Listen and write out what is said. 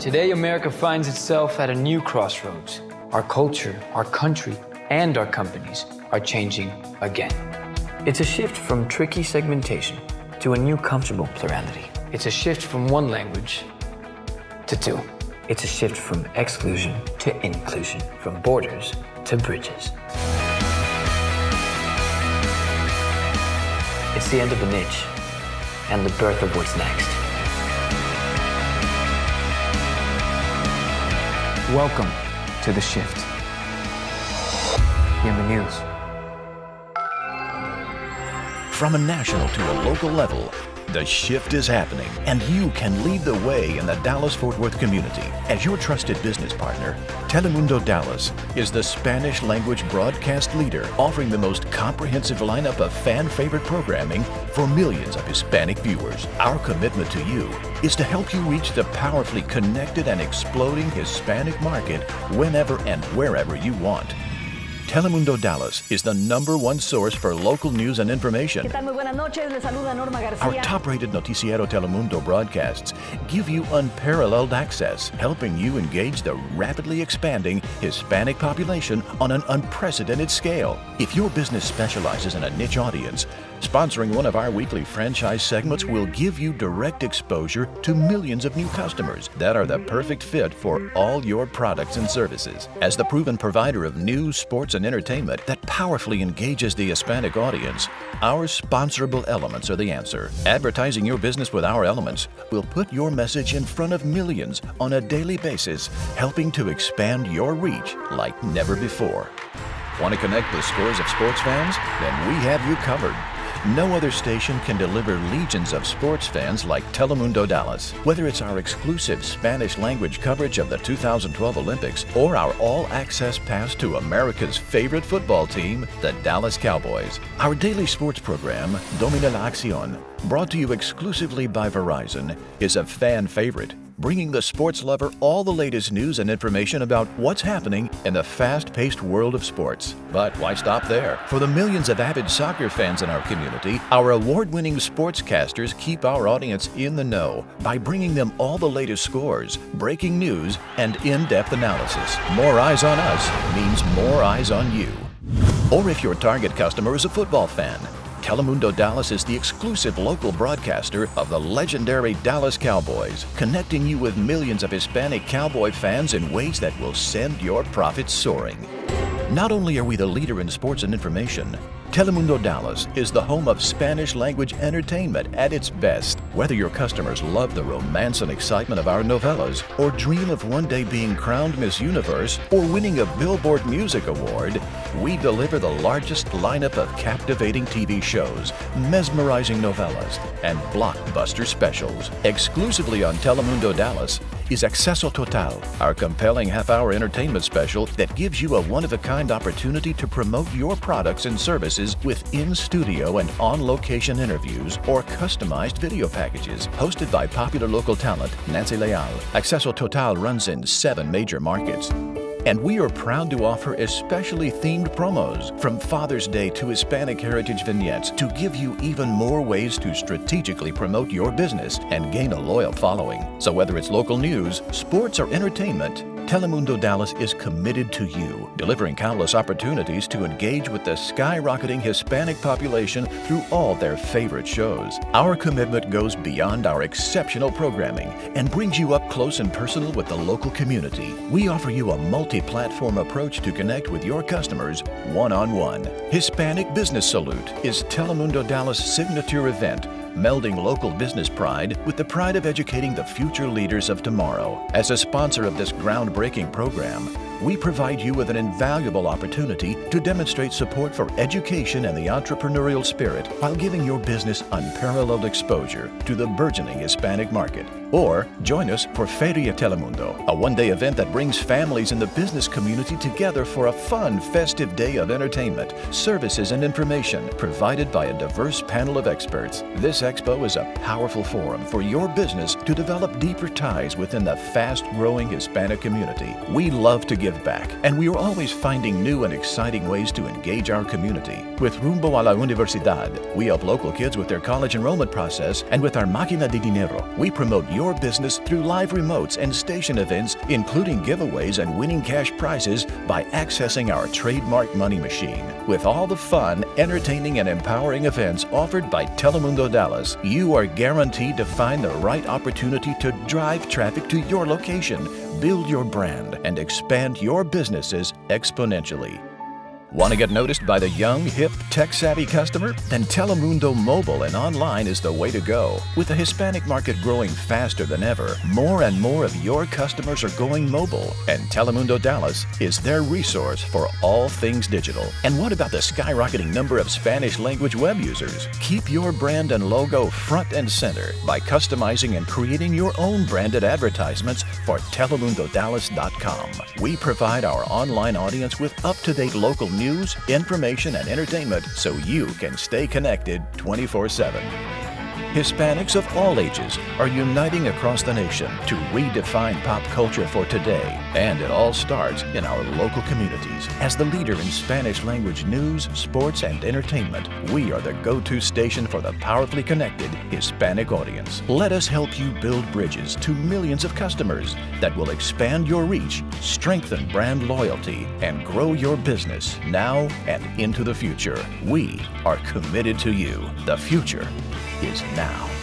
Today, America finds itself at a new crossroads. Our culture, our country, and our companies are changing again. It's a shift from tricky segmentation to a new comfortable plurality. It's a shift from one language to two. It's a shift from exclusion to inclusion, from borders to bridges. It's the end of a niche and the birth of what's next. Welcome to the shift. Bienvenidos. From a national to a local level, the shift is happening, and you can lead the way in the Dallas Fort Worth community. As your trusted business partner, Telemundo Dallas is the Spanish language broadcast leader, offering the most comprehensive lineup of fan favorite programming for millions of Hispanic viewers. Our commitment to you is to help you reach the powerfully connected and exploding Hispanic market whenever and wherever you want. Telemundo Dallas is the number one source for local news and information. ¿Qué tal? Muy buenas noches. Les saluda Norma Our top rated Noticiero Telemundo broadcasts give you unparalleled access, helping you engage the rapidly expanding Hispanic population on an unprecedented scale. If your business specializes in a niche audience, sponsoring one of our weekly franchise segments will give you direct exposure to millions of new customers that are the perfect fit for all your products and services. As the proven provider of news, sports, and entertainment that powerfully engages the Hispanic audience, our sponsorable elements are the answer. Advertising your business with our elements will put your message in front of millions on a daily basis, helping to expand your reach like never before. Want to connect with scores of sports fans? Then we have you covered. No other station can deliver legions of sports fans like Telemundo Dallas. Whether it's our exclusive Spanish language coverage of the 2012 Olympics or our all access pass to America's favorite football team, the Dallas Cowboys. Our daily sports program, Domina la Acción, brought to you exclusively by Verizon, is a fan favorite bringing the sports lover all the latest news and information about what's happening in the fast paced world of sports. But why stop there? For the millions of avid soccer fans in our community, our award winning sportscasters keep our audience in the know by bringing them all the latest scores, breaking news, and in depth analysis. More eyes on us means more eyes on you. Or if your target customer is a football fan, Telemundo Dallas is the exclusive local broadcaster of the legendary Dallas Cowboys, connecting you with millions of Hispanic Cowboy fans in ways that will send your profits soaring. Not only are we the leader in sports and information, Telemundo Dallas is the home of Spanish language entertainment at its best. Whether your customers love the romance and excitement of our novellas, or dream of one day being crowned Miss Universe, or winning a Billboard Music Award, we deliver the largest lineup of captivating TV shows, mesmerizing novellas, and blockbuster specials. Exclusively on Telemundo Dallas is Acceso Total, our compelling half hour entertainment special that gives you a one of a kind opportunity to promote your products and services with in studio and on location interviews or customized video packages. Hosted by popular local talent Nancy Leal, Acceso Total runs in seven major markets. And we are proud to offer especially themed promos from Father's Day to Hispanic Heritage vignettes to give you even more ways to strategically promote your business and gain a loyal following. So whether it's local news, sports, or entertainment, Telemundo Dallas is committed to you, delivering countless opportunities to engage with the skyrocketing Hispanic population through all their favorite shows. Our commitment goes beyond our exceptional programming and brings you up close and personal with the local community. We offer you a multi platform approach to connect with your customers one on one. Hispanic Business Salute is Telemundo Dallas' signature event melding local business pride with the pride of educating the future leaders of tomorrow. As a sponsor of this groundbreaking program, we provide you with an invaluable opportunity to demonstrate support for education and the entrepreneurial spirit while giving your business unparalleled exposure to the burgeoning Hispanic market. Or join us for Feria Telemundo, a one day event that brings families in the business community together for a fun, festive day of entertainment, services, and information provided by a diverse panel of experts. This expo is a powerful forum for your business to develop deeper ties within the fast growing Hispanic community. We love to give give back, and we are always finding new and exciting ways to engage our community. With Rumbo a la Universidad, we help local kids with their college enrollment process, and with our Máquina de Dinero, we promote your business through live remotes and station events, including giveaways and winning cash prizes by accessing our trademark money machine. With all the fun, entertaining, and empowering events offered by Telemundo Dallas, you are guaranteed to find the right opportunity to drive traffic to your location, build your brand, and expand your businesses exponentially. Want to get noticed by the young, hip, tech savvy customer? Then Telemundo Mobile and online is the way to go. With the Hispanic market growing faster than ever, more and more of your customers are going mobile, and Telemundo Dallas is their resource for all things digital. And what about the skyrocketing number of Spanish language web users? Keep your brand and logo front and center by customizing and creating your own branded advertisements for TelemundoDallas.com. We provide our online audience with up to date local news, information, and entertainment so you can stay connected 24 7. Hispanics of all ages are uniting across the nation to redefine pop culture for today, and it all starts in our local communities. As the leader in Spanish language news, sports, and entertainment, we are the go to station for the powerfully connected Hispanic audience. Let us help you build bridges to millions of customers that will expand your reach, strengthen brand loyalty, and grow your business now and into the future. We are committed to you. The future is now.